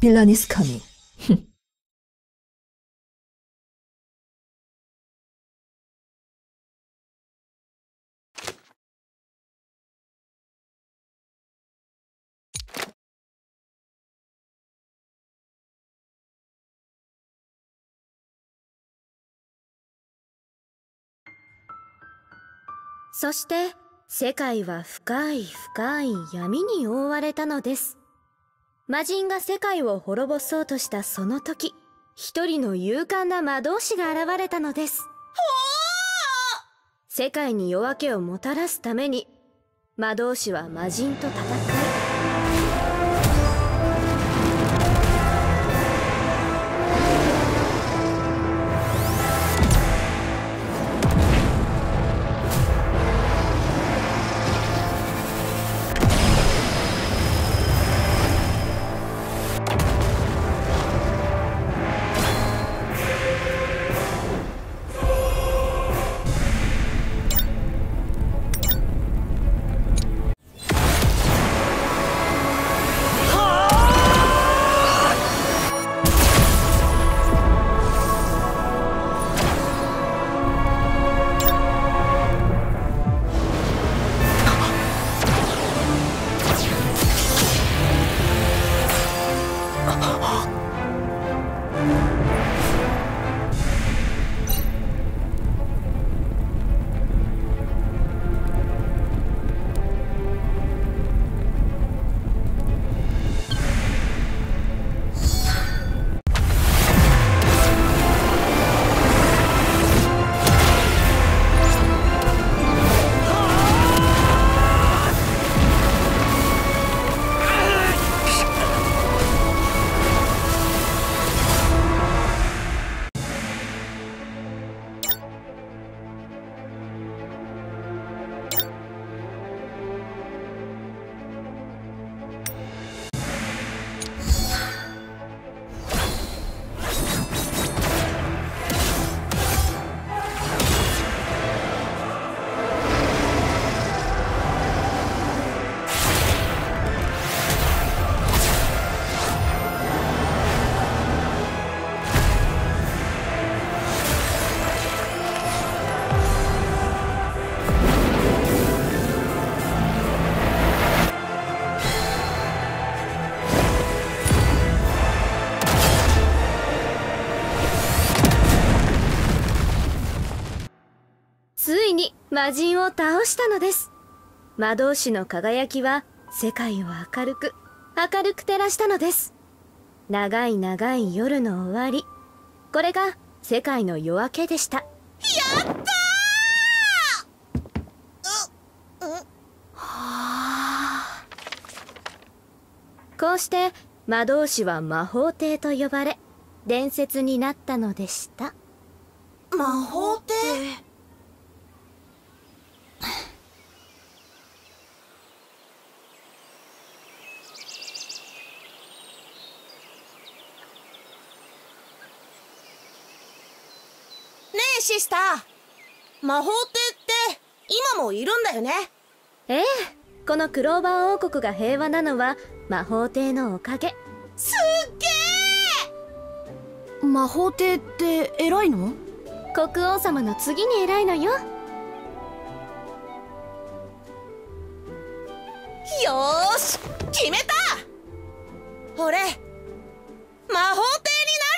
Villain is coming. そして世界は深い深い闇に覆われたのです魔人が世界を滅ぼそうとしたその時一人の勇敢な魔導士が現れたのです。世界に夜明けをもたらすために魔導士は魔人と戦魔人を倒したのです。魔導士の輝きは世界を明るく明るく照らしたのです。長い長い夜の終わり。これが世界の夜明けでした。こうして魔導士は魔法帝と呼ばれ伝説になったのでした魔法ってねえシスター。魔法帝って今もいるんだよね。ええ。このクローバー王国が平和なのは魔法帝のおかげ。すっげえ魔法帝って偉いの？国王様の次に偉いのよし決めた。俺魔法帝にな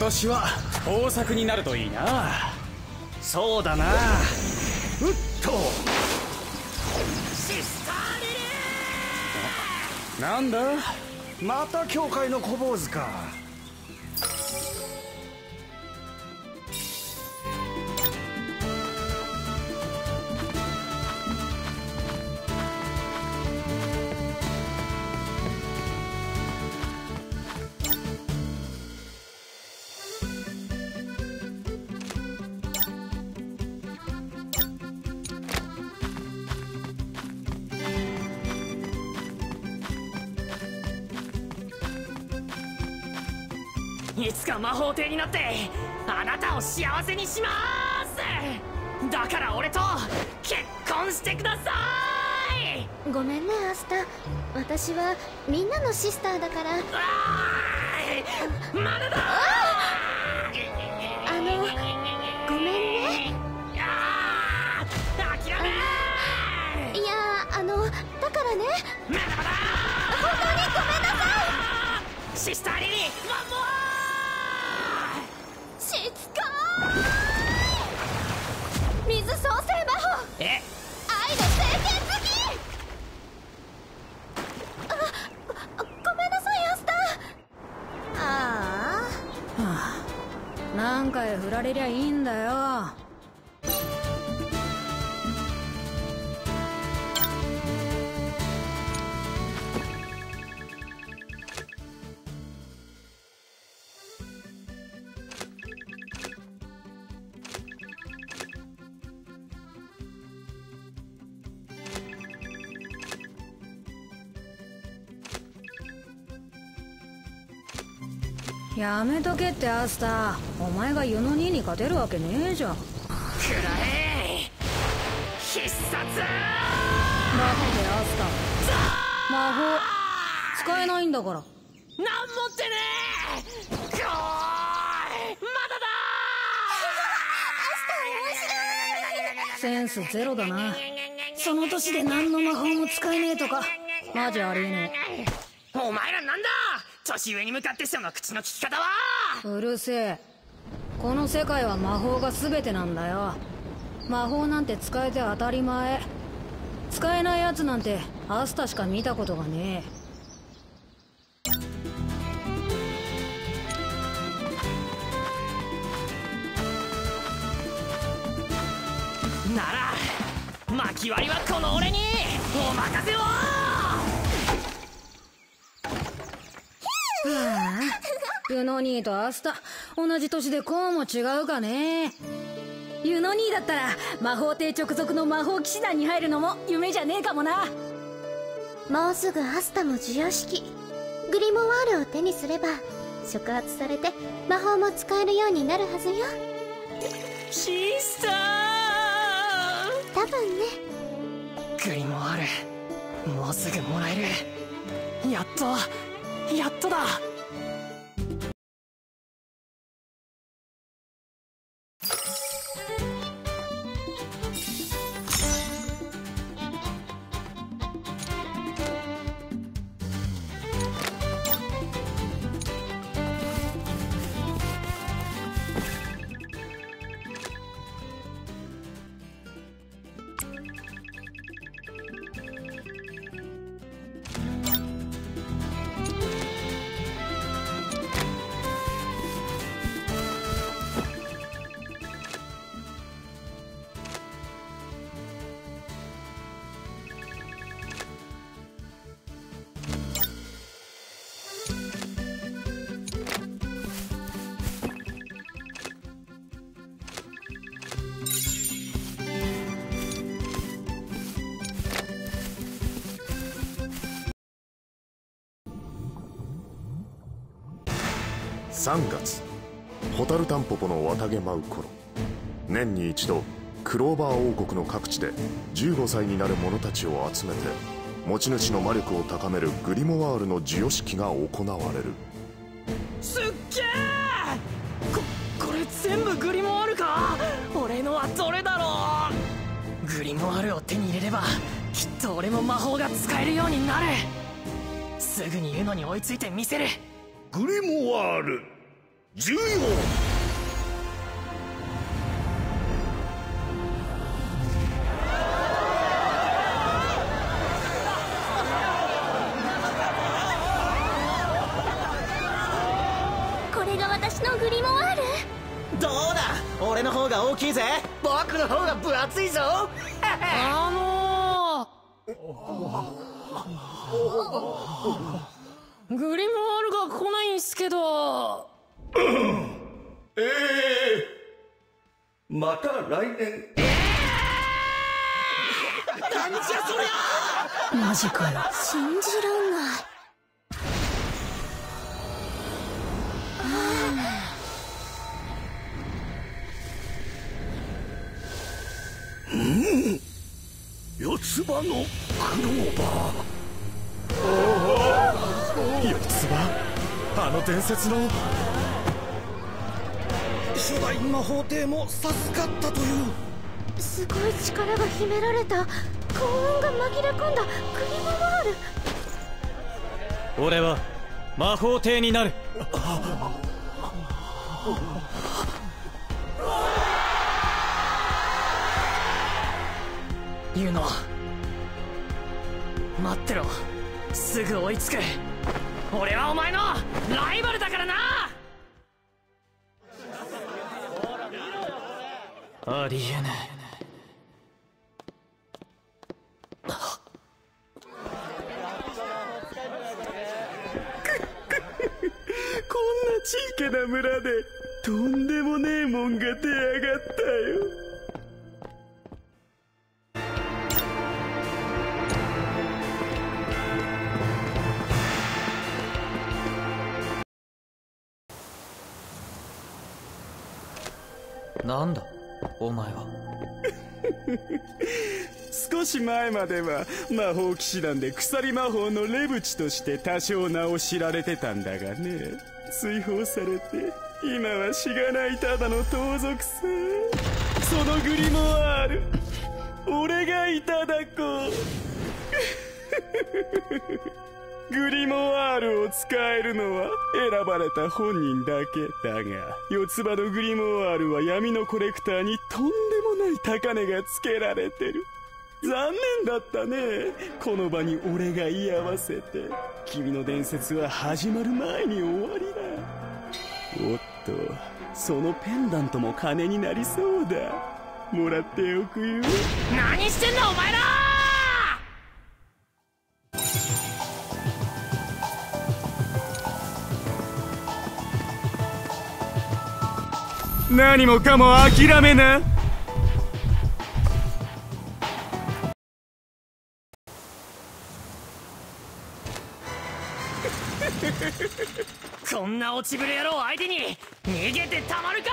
年は豊作になるといいな。そうだな。うっと。シスターリリー！なんだ？また教会の小坊主かってあなたを幸せにします。だから俺と結婚してください。ごめんねアスタ私はみんなのシスターだから。まだだあのごめんね。あー諦めいやあのだからね。まだまだ本当にごめんなさい。シスターリリーワンモしやめとけってアスターお前がユノ兄に勝てるわけねえじゃん。くらえ必殺。だってアスター魔法。使えないんだから。なんもってねえ。こーい。まだだ。センスゼロだな。その年で何の魔法も使えねえとか。マジありえねお前ら年上に向かってその口の利き方は。えうるせえ。この世界は魔法が全てなんだよ。魔法なんて使えて当たり前。使えないやつなんてアスタしか見たことがねなら巻き割りはこの俺に。お任せをえはあユノ兄とアスタ同じ年でこうも違うかね。ユノ兄だったら魔法帝直属の魔法騎士団に入るのも夢じゃねえかもな。もうすぐアスタも授与式。グリモワールを手にすれば触発されて魔法も使えるようになるはずよ。シスター。多分ね。グリモワールもうすぐもらえる。やっとやっとだ3月ホタルタンポポの綿毛舞う頃年に一度クローバー王国の各地で15歳になる者たちを集めて持ち主の魔力を高めるグリモワールの授与式が行われる。すっげえここれ全部グリモワールか？俺のはどれだろう？グリモワールを手に入れればきっと俺も魔法が使えるようになる。すぐにユノに追いついてみせる。グリモワール重要。これが私のグリモワール。どうだ？俺の方が大きいぜ。僕の方が分厚いぞ。あの、グリモワールが来ないんすけど。ええまた来年。何じゃそりゃマジかよ。信じらんない。四つ葉のクローバー。四つ葉？あの伝説の？初代魔法帝も授かったという。すごい力が秘められた幸運が紛れ込んだグリモワール俺は魔法帝になる。ユノ待ってろ。すぐ追いつく。俺はお前のライバルだありえぬこんなちいけな村でとんでもねえもんが出やがったよ。し前までは魔法騎士団で鎖魔法のレブチとして多少名を知られてたんだがね。追放されて今はしがないただの盗賊さ。そのグリモワール俺がいただこう。グリモワールを使えるのは選ばれた本人だけだが四つ葉のグリモワールは闇のコレクターにとんでもない高値がつけられてる。残念だったね。この場に俺が居合わせて。君の伝説は始まる前に終わりだ。おっとそのペンダントも金になりそうだ。もらっておくよ。何してんだお前ら！何もかも諦めなこんな落ちぶれ野郎相手に逃げてたまるか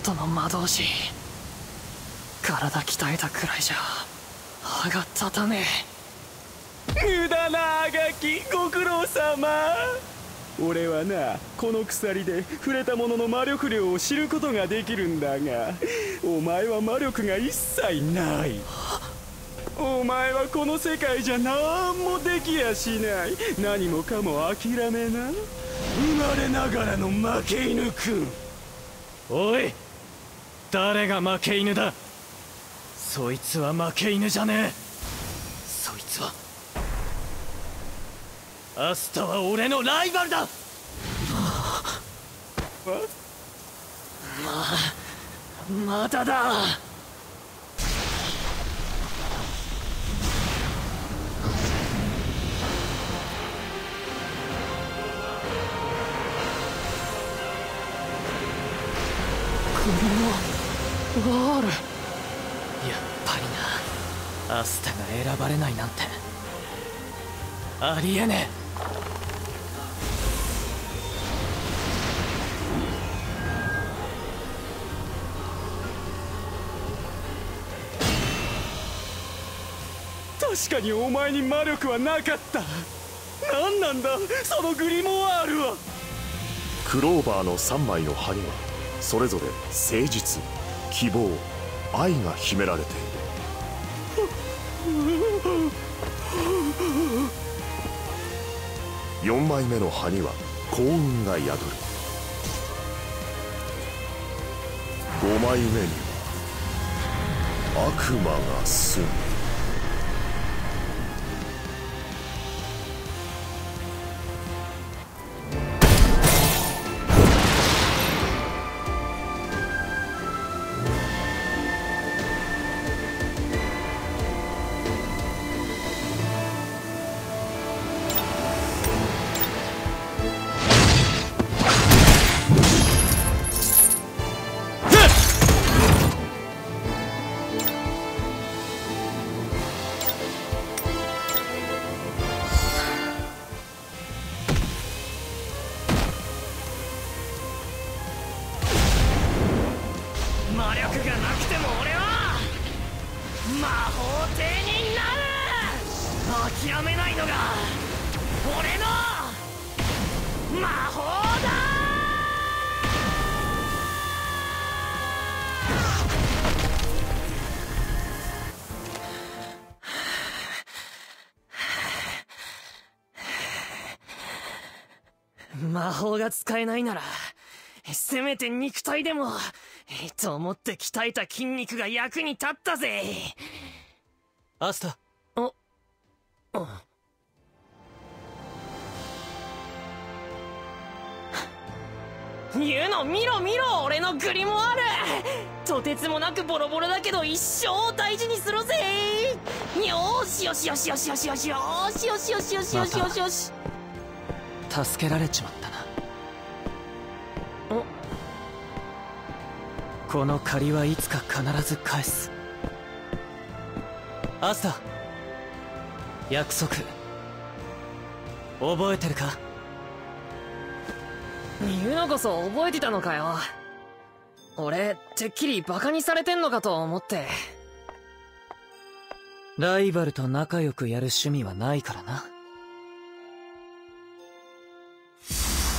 外の魔導士。体鍛えたくらいじゃ歯が立たね無駄なあがきご苦労様。俺はなこの鎖で触れたものの魔力量を知ることができるんだがお前は魔力が一切ない。お前はこの世界じゃ何もできやしない。何もかも諦めな。生まれながらの負け犬くん。おい誰が負け犬だ？そいつは負け犬じゃねえ。そいつは？アスタは俺のライバルだ！ままだだ。これール。やっぱりな。アスタが選ばれないなんて。ありえねえ。確かにお前に魔力はなかった。何なんだ。そのグリモワールは。クローバーの3枚の葉にはそれぞれ誠実。希望愛が秘められている。4枚目の葉には幸運が宿る。5枚目には悪魔が住む。魔法帝になる諦めないのが俺の魔法だ魔法が使えないならせめて肉体でもと思って鍛えた筋肉が役に立ったぜ。アスタ。お言うの見ろ見ろ俺のグリモワールとてつもなくボロボロだけど一生大事にするぜ。よーしよしよしよしよしよしよしよしよしよしよしよしよし。助けられちまったなこの借りはいつか必ず返す。アスタ約束。覚えてるか？言うのこそ覚えてたのかよ。俺てっきりバカにされてんのかと思って。ライバルと仲良くやる趣味はないからな。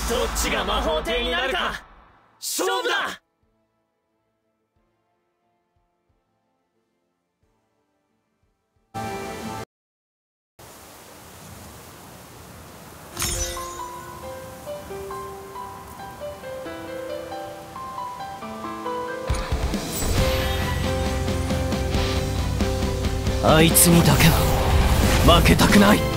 どっちが魔法帝になるか。勝負だあいつにだけは負けたくない。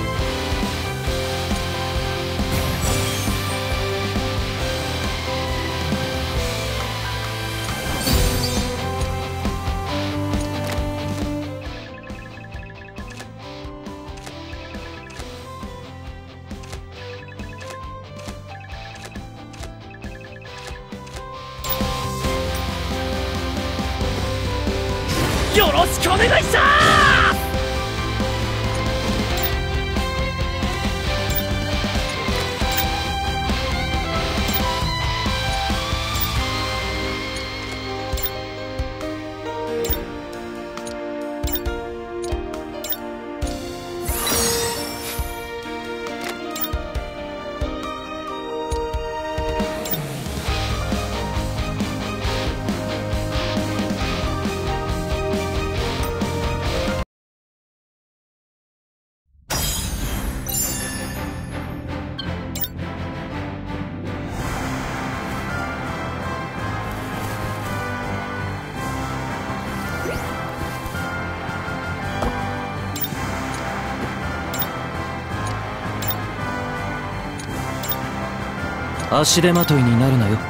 足手まといになるなよ。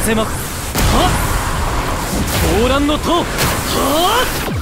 風まはっ？狂乱の塔。はっ？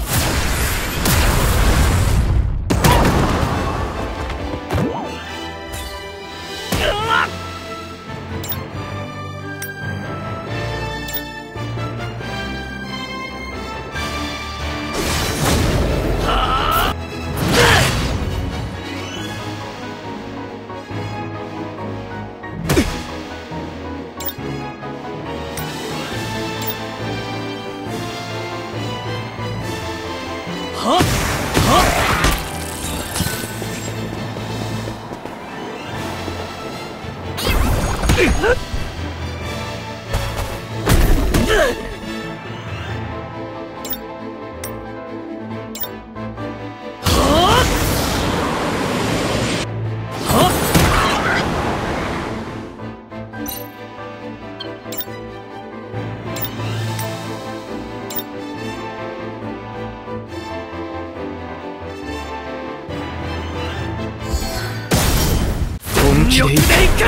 気でいく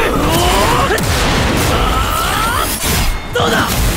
どうだ？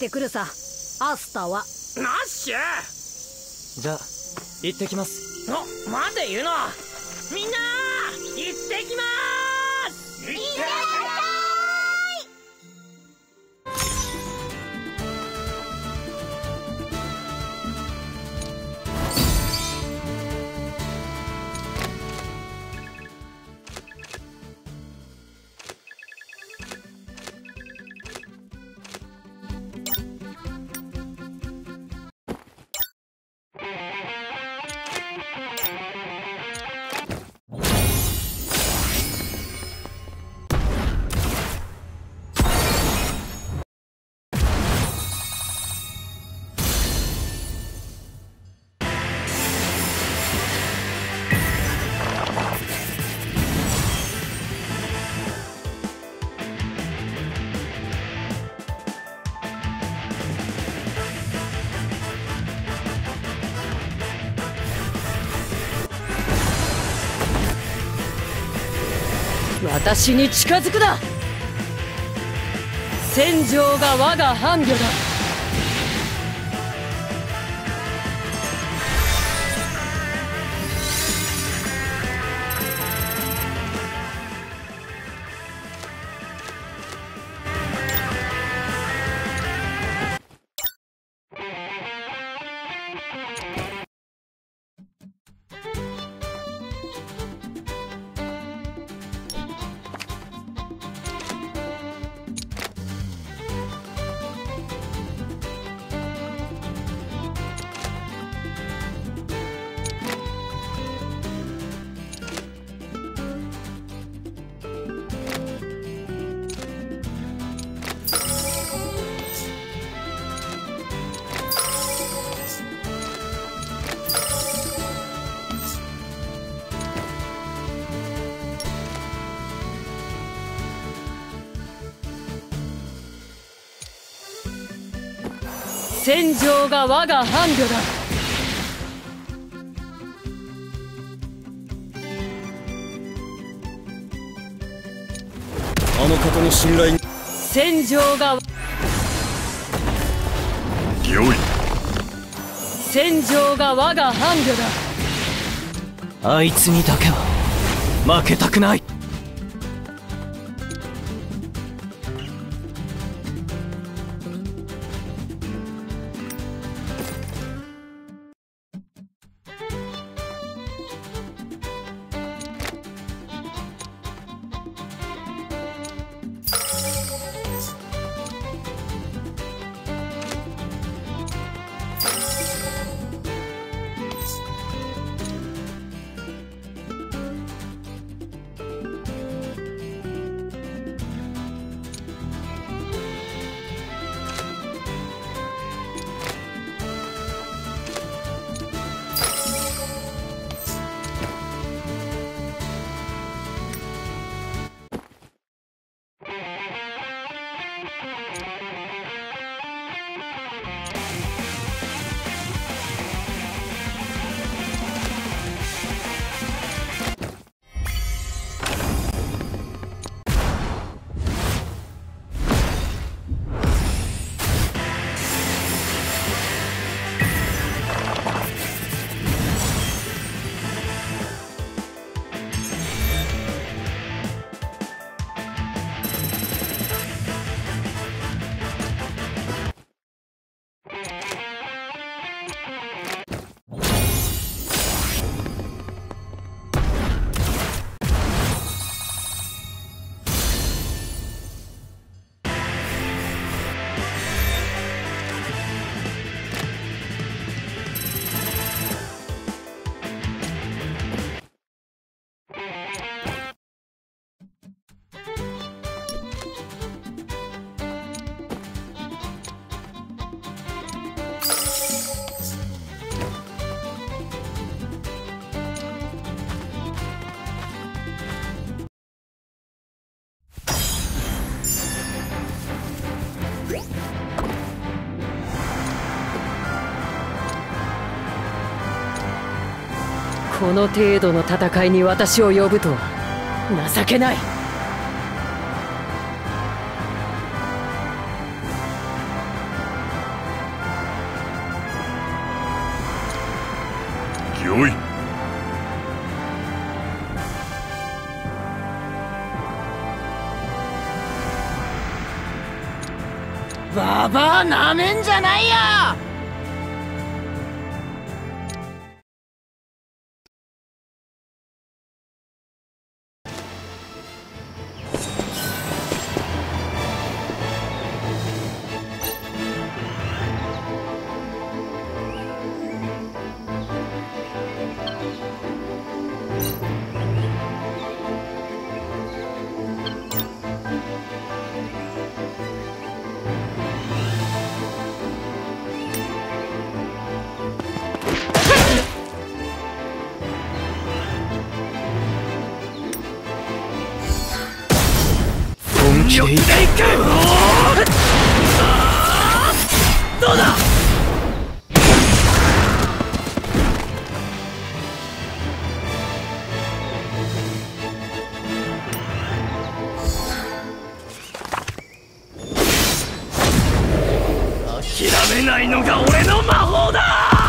ってくるさ。アスタは。ナッシュ！じゃあ行ってきます。お待てユノ。みんな行ってきまー私に近づくな。戦場が我が伴侶だ。戦場が我が伴侶だ。あの方の信頼戦場がよい。戦場が我が伴侶だ。あいつにだけは負けたくないこの程度の戦いに私を呼ぶとは。情けない。よい。ババアなめんじゃないよえないのが俺の魔法だ！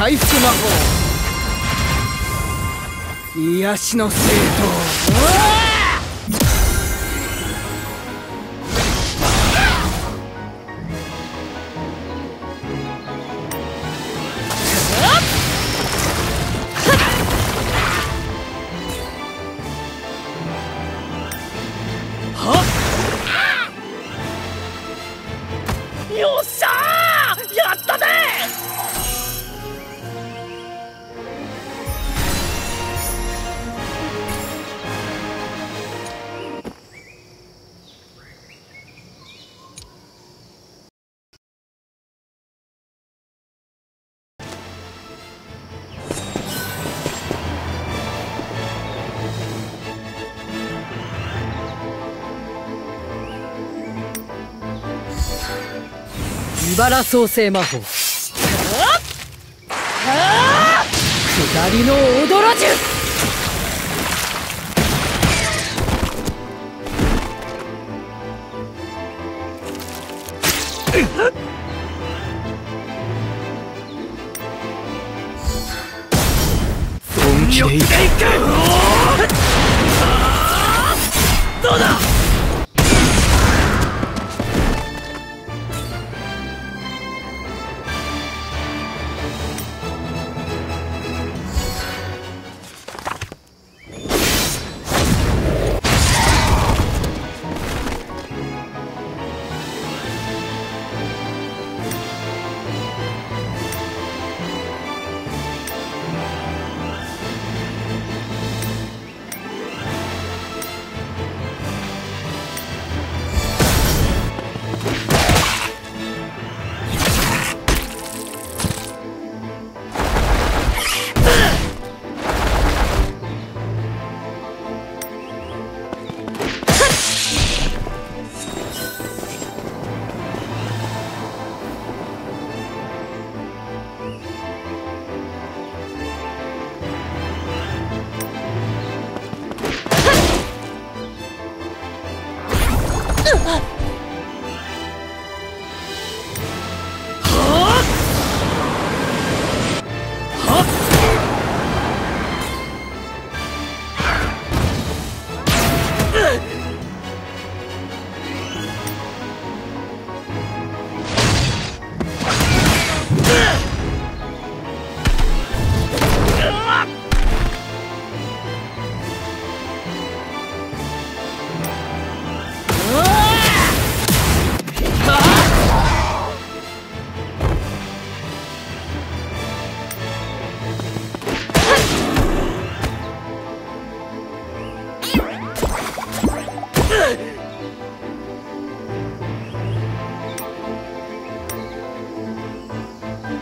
回復魔法。癒しの正当。茨創生魔法。下りの踊らじゅ本気でいく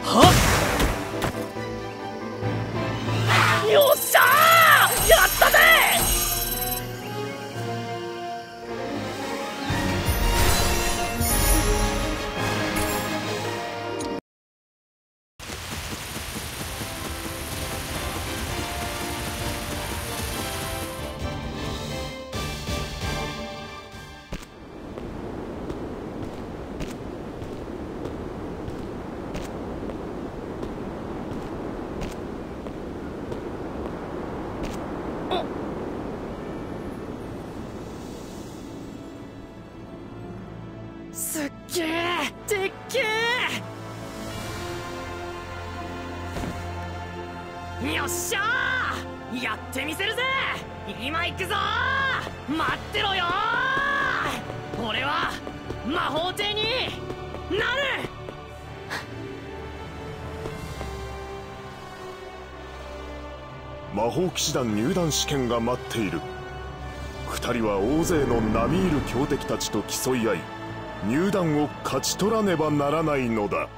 はっ？騎士団入団試験が待っている。二人は大勢の並みいる強敵たちと競い合い入団を勝ち取らねばならないのだ。